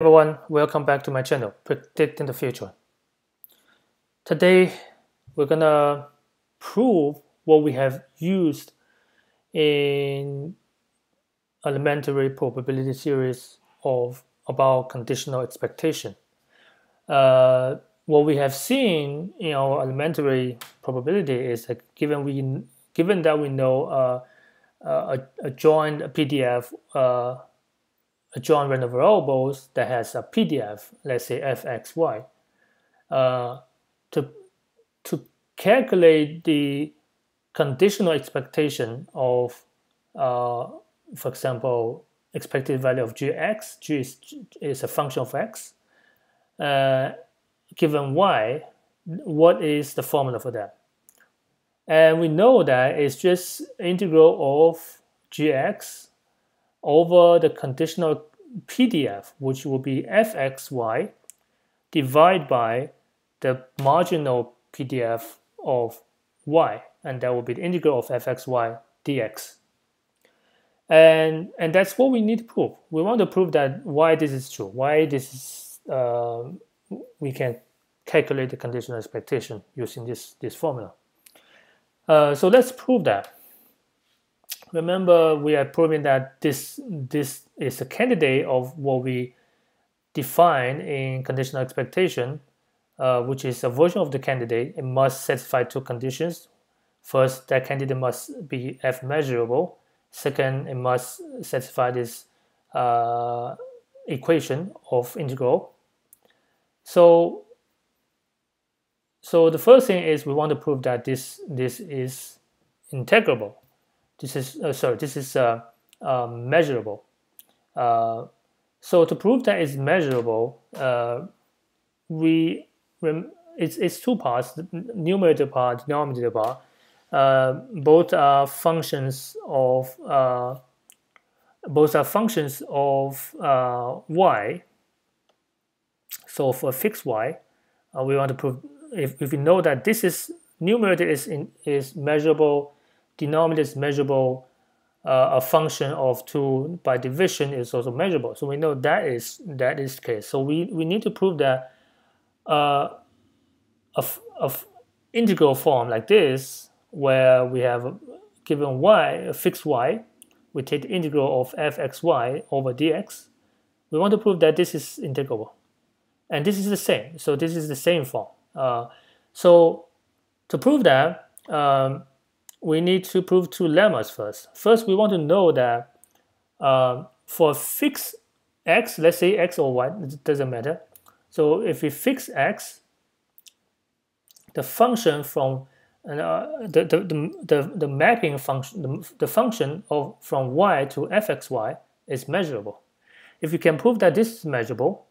everyone, welcome back to my channel, Predicting the Future. Today, we're gonna prove what we have used in elementary probability series of about conditional expectation. Uh, what we have seen in our elementary probability is that given we given that we know uh, a, a joint PDF uh, a joint random variables that has a PDF, let's say fxy, uh, to, to calculate the conditional expectation of, uh, for example, expected value of gx, g is, is a function of x, uh, given y, what is the formula for that? And we know that it's just integral of gx over the conditional PDF, which will be fxy divided by the marginal PDF of y, and that will be the integral of fxy dx. And, and that's what we need to prove. We want to prove that why this is true, why this is, uh, we can calculate the conditional expectation using this, this formula. Uh, so let's prove that. Remember, we are proving that this, this is a candidate of what we define in conditional expectation, uh, which is a version of the candidate. It must satisfy two conditions. First, that candidate must be f measurable. Second, it must satisfy this uh, equation of integral. So, so the first thing is we want to prove that this this is integrable. This is uh, sorry. This is uh, uh, measurable. Uh, so to prove that it's measurable, uh, we it's it's two parts: the numerator part, denominator part. Uh, both are functions of both are functions of y. So for a fixed y, we want to prove if, if we know that this is numerator is in, is measurable denominator is measurable, uh, a function of 2 by division is also measurable. So we know that is that is the case. So we, we need to prove that uh, a, a integral form like this, where we have given y, a fixed y, we take the integral of fxy over dx. We want to prove that this is integrable. And this is the same. So this is the same form. Uh, so to prove that, um, we need to prove two lemmas first. First, we want to know that uh, for fixed x, let's say x or y, it doesn't matter. So if we fix x, the function from uh, the, the, the, the, mapping function, the, the function of from y to fxy is measurable. If we can prove that this is measurable,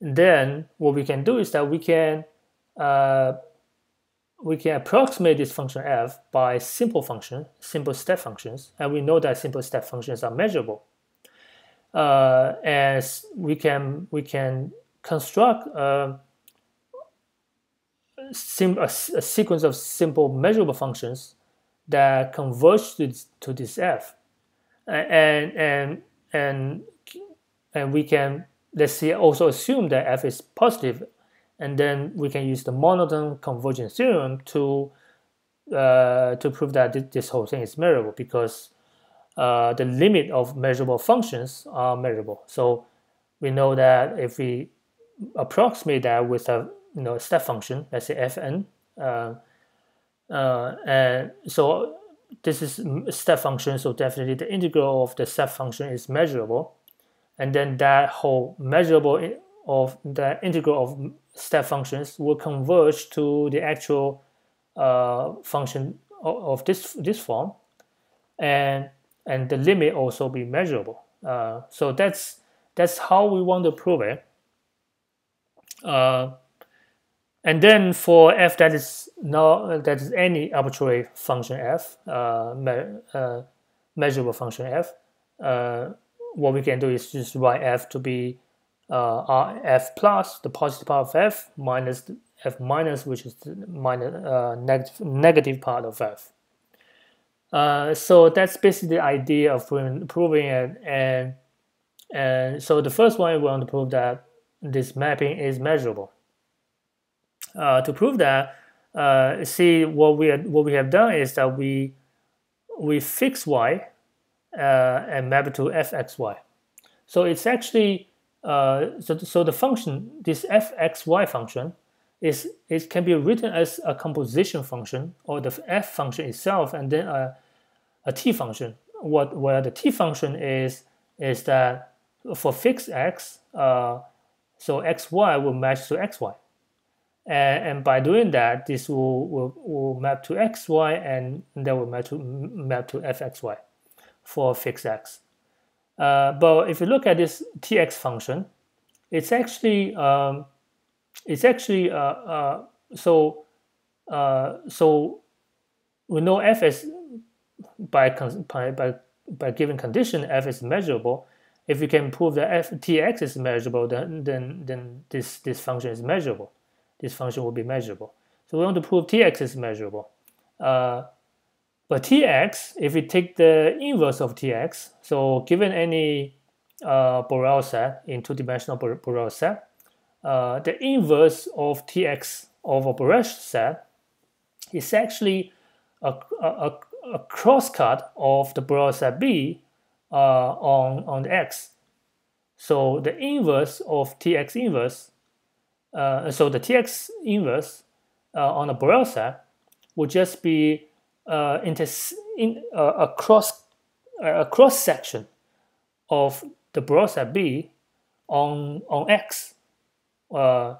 then what we can do is that we can uh, we can approximate this function f by simple function, simple step functions, and we know that simple step functions are measurable. Uh, as we can we can construct a, sim, a, a, sequence of simple measurable functions that converge to, to this f, and and and and we can let's see also assume that f is positive and then we can use the monotone convergence theorem to uh, to prove that this whole thing is measurable because uh, the limit of measurable functions are measurable. So we know that if we approximate that with a you know step function, let's say fn, uh, uh, and so this is a step function. So definitely the integral of the step function is measurable, and then that whole measurable of the integral of step functions will converge to the actual uh, function of, this this form, and and the limit also be measurable. Uh, so that's that's how we want to prove it. Uh, and then for f that is not that is any arbitrary function f, uh, me uh, measurable function f, uh, what we can do is just write f to be uh, f plus the positive part of f minus f minus which is the minus, uh, negative, negative part of f. Uh, so that's basically the idea of proving, proving it and And so the first one we want to prove that this mapping is measurable. Uh, to prove that, uh, see what we what we have done is that we we fix y uh, and map it to fxy. So it's actually uh, so so the function this fxy function is it can be written as a composition function or the f function itself and then a, a t function. What where the t function is is that for fixed x, uh, so xy will match to xy. And, and by doing that, this will, will, will map to xy and that will map to, map to fxy for fixed x. Uh, but if you look at this tx function, it's actually um, it's actually uh, uh, so uh, so we know f is by by by given condition f is measurable. If we can prove that f tx is measurable, then then then this this function is measurable. This function will be measurable. So we want to prove tx is measurable. Uh, but tx, if we take the inverse of tx, so given any uh, Borel set in two-dimensional Borel set, uh, the inverse of tx of a Borel set is actually a, a, a crosscut of the Borel set B uh, on, on the x. So the inverse of tx inverse, uh, so the tx inverse uh, on a Borel set would just be uh, inter in, uh, a cross a cross section of the Borel set B on on X, uh,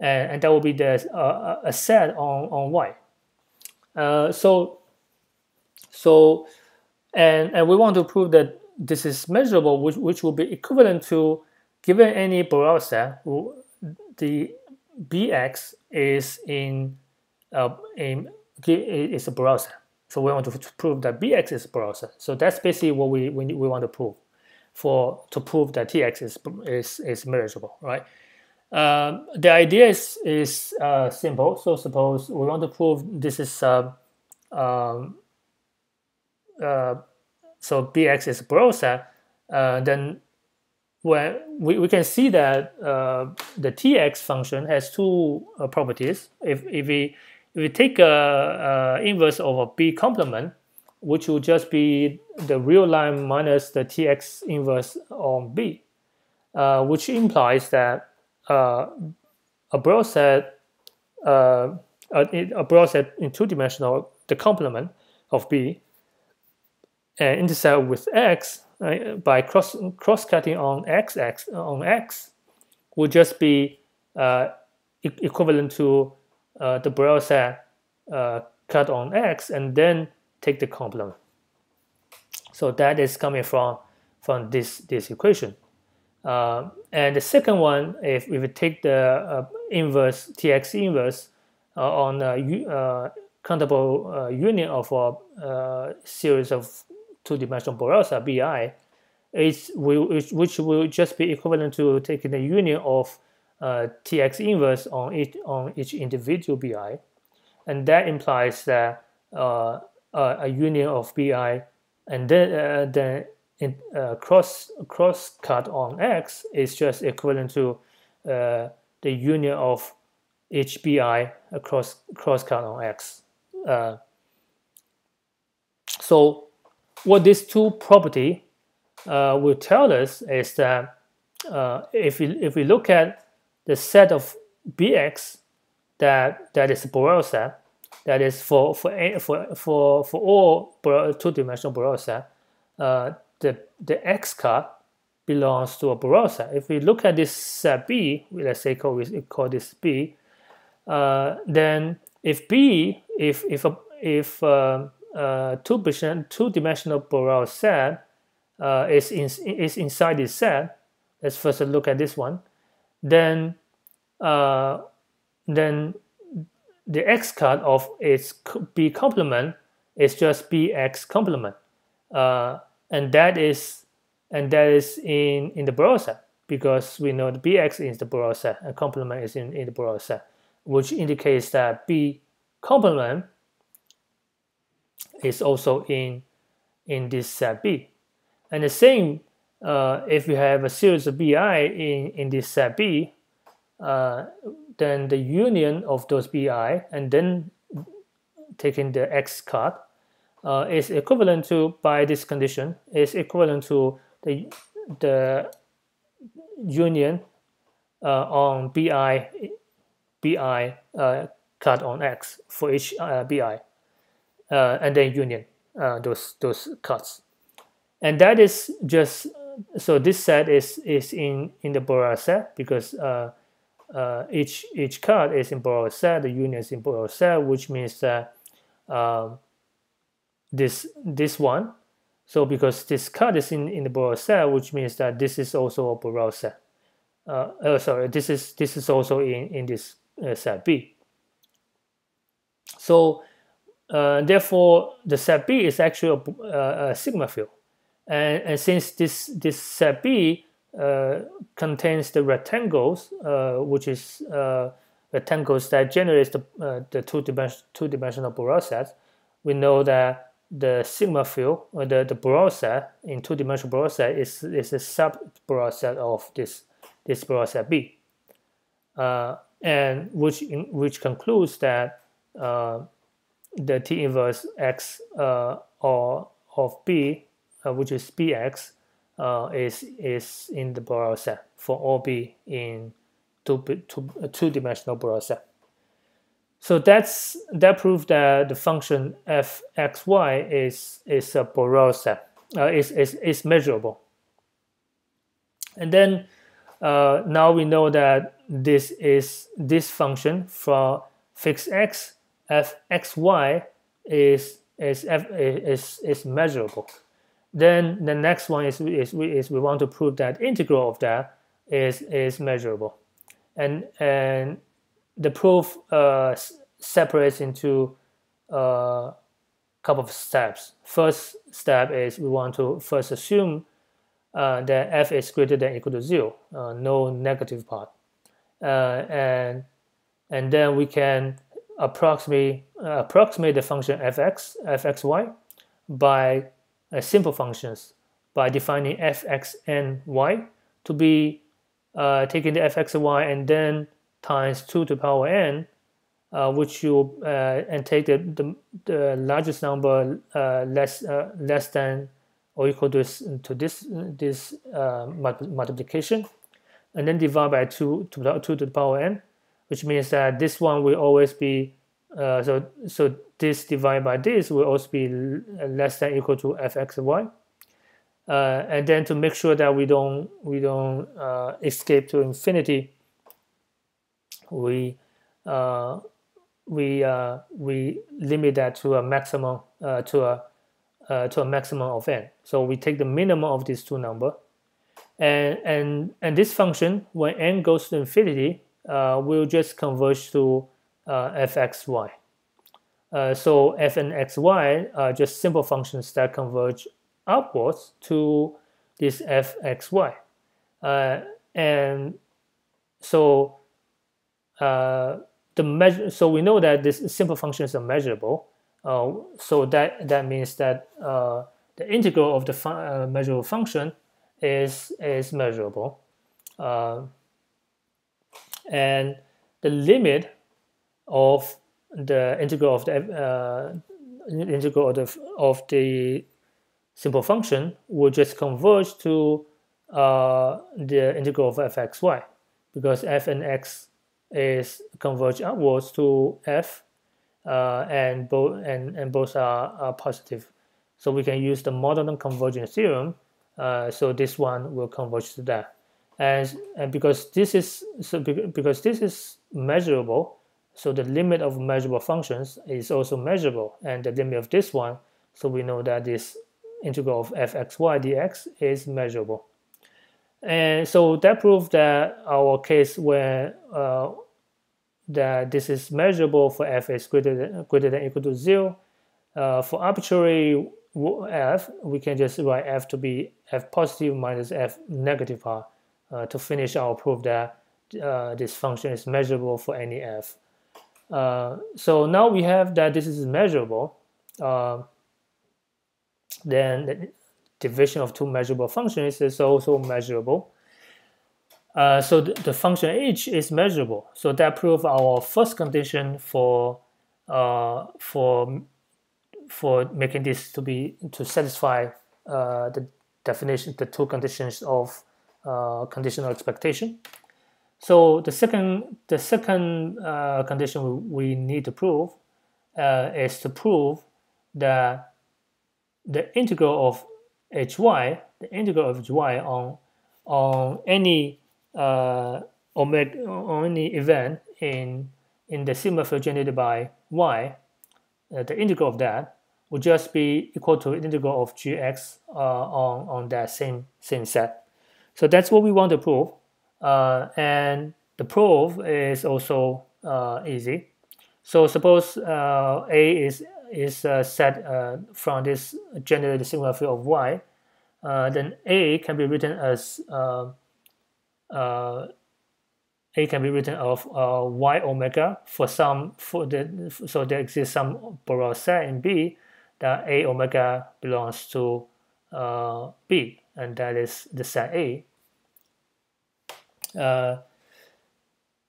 and, and that will be the uh, a set on on Y. Uh, so so and and we want to prove that this is measurable, which which will be equivalent to given any Borel set, the Bx is in uh, in is a Borel set. So we want to prove that Bx is a set. So that's basically what we, we, we want to prove for to prove that Tx is, is, is measurable, right? Um, the idea is, is uh, simple. So suppose we want to prove this is uh, um, uh, so Bx is a set, uh, then when we, we can see that uh, the Tx function has two uh, properties. If, if we if we take a, a inverse of a B complement, which will just be the real line minus the Tx inverse on B, uh, which implies that uh, a Borel set, uh, a, a Borel set in two-dimensional, the complement of B, and intersect with X by cross cross-cutting on X, X on X, would just be uh, equivalent to uh, the Borel set uh, cut on x and then take the complement. So that is coming from from this this equation. Uh, and the second one, if, if we take the uh, inverse tx inverse uh, on a uh, countable union of a series of two-dimensional Borel set bi, it's, which will just be equivalent to taking the union of uh, Tx inverse on each, on each individual BI. And that implies that uh, a union of BI and then, uh, then in, uh, cross, cross cut on X is just equivalent to uh, the union of each BI across cross cut on X. Uh, so what these two property will tell us is that if, we, if we look at the set of Bx that that is Borel set, that is for for for for for all two-dimensional Borel set, uh, the the x cut belongs to a Borel set. If we look at this set B, let's say call we call this B, uh, then if B if if a, if uh, uh, two dimensional two dimensional Borel set uh, is in, is inside this set, let's first look at this one then uh, then the x cut of its b complement is just bx complement, uh, and that is and that is in in the Borel set because we know the bx is the Borel set and complement is in, in the Borel set, which indicates that b complement is also in in this set b, and the same uh, if you have a series of bi in, in this set B, uh, then the union of those bi and then taking the x card uh, is equivalent to, by this condition, is equivalent to the, the union uh, on bi, bi uh, card on x for each uh, bi, and then union those, those cards. And that is just so this set is is in in the Borel set because uh, uh, each each card is in Borel set. The union is in Borel set, which means that uh, this this one. So because this card is in in the Borel set, which means that this is also a Borel set. Uh, oh, sorry, this is this is also in in this uh, set B. So uh, therefore, the set B is actually a, a sigma field. And, and since this, this set B uh, contains the rectangles, uh, which is uh, rectangles that generates the, uh, the two-dimensional two-dimensional Borel sets, we know that the sigma field, or the, the Borel set in two-dimensional Borel set is, is a sub-Borel set of this, this Borel set B. Uh, and which, in, which concludes that uh, the T inverse X or of B uh, which is bx, uh, is is in the Borel set for all b in two two two dimensional Borel set. So that's that proves that the function fxy is is a Borel set. Uh, is is is measurable. And then uh, now we know that this is this function for fixed x fxy is is is is measurable. Then the next one is, is, is we want to prove that integral of that is, is measurable. And, and the proof uh, separates into a uh, couple of steps. First step is we want to first assume uh, that f is greater than equal to 0, uh, no negative part. Uh, and, and then we can approximate, uh, approximate the function fx, fxy by uh, simple functions by defining f, x, and y to be uh, taking the f, x, and y and then times 2 to the power n, uh, which you uh, and take the, the, the largest number uh, less uh, less than or equal to this, to this this multiplication, and then divide by 2 to, 2 to the power n, which means that this one will always be uh, so so this divided by this will also be less than equal to fx and y. Uh, and then to make sure that we don't we don't uh, escape to infinity, we uh, we uh, we limit that to a maximum to a to a maximum of n. So we take the minimum of these two number, and and and this function when n goes to infinity will just converge to uh, fxy. Uh, so f and xy are just simple functions that converge upwards to this fxy. Uh, and so uh, the measure, so we know that these simple functions are measurable. Uh, so that that means that uh, the integral of the fu uh, measurable function is is measurable, and the limit of the integral of the uh, integral of the, of the simple function will just converge to uh, the integral of fxy because f and x is converge upwards to f uh, and both and, and both are, are positive. So we can use the monotone convergence theorem. Uh, so this one will converge to that. And, and because this is so because this is measurable, so the limit of measurable functions is also measurable, and the limit of this one, so we know that this integral of fxy dx is measurable. And so that proves that our case where uh, that this is measurable for f is greater than, greater than equal to 0. Uh, for arbitrary f, we can just write f to be f positive minus f negative part uh, to finish our proof that uh, this function is measurable for any f. Uh, so now we have that this is measurable. Uh, then division of two measurable functions is also measurable. Uh, so the, the, function h is measurable. So that proves our first condition for uh, for for making this to be to satisfy uh, the definition, the two conditions of uh, conditional expectation. So the second the second uh, condition we need to prove uh, is to prove that the integral of hy, the integral of hy on on any uh, omega on any event in in the sigma field generated by y, uh, the integral of that would just be equal to integral of gx uh, on on that same same set. So that's what we want to prove, uh, and the proof is also uh, easy. So suppose uh, A is is uh, set uh, from this generated sigma field of y, uh, then A can be written as A can be written of y omega for some for the so there exists some Borel set in B that A omega belongs to B and that is the set A.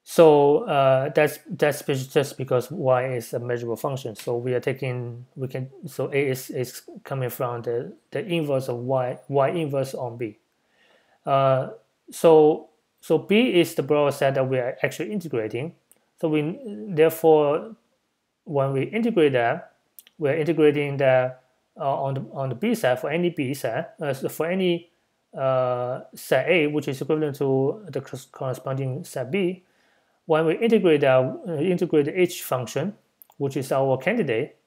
So uh, that's that's just because y is a measurable function. So we are taking we can so a is, is coming from the the inverse of y y inverse on b. Uh, so so b is the Borel set that we are actually integrating. So we therefore when we integrate that, we are integrating that uh, on the on the b set for any b set uh, for any uh, set a which is equivalent to the corresponding set b. When we integrate our uh, integrate the h function, which is our candidate,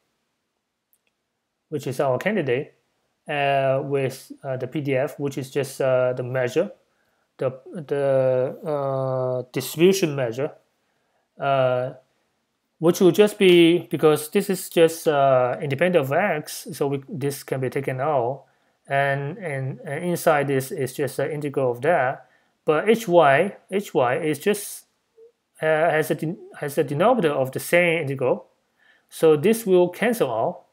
which is our candidate, uh, with uh, the PDF, which is just uh, the measure, the the uh, distribution measure, which will just be because this is just independent of x, so we, this can be taken out, and, and and inside this is just an integral of that. But hy hy is just uh, has, a has a denominator of the same integral. So this will cancel out.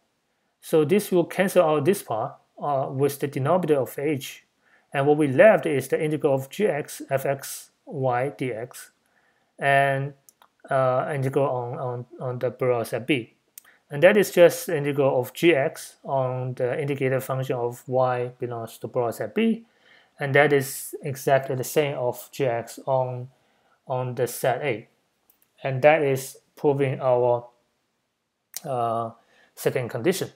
So this will cancel out this part uh, with the denominator of h. And what we left is the integral of gx fx y dx and uh, integral on, on, on the set b. And that is just integral of gx on the indicator function of y belongs to Borel set b. And that is exactly the same of gx on on the set A. And that is proving our uh, second condition.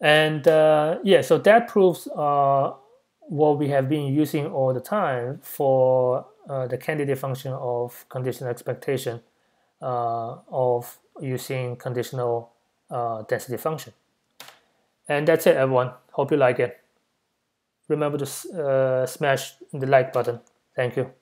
And uh, yeah, so that proves uh, what we have been using all the time for uh, the candidate function of conditional expectation uh, of using conditional uh, density function. And that's it, everyone. Hope you like it. Remember to smash the like button. Thank you.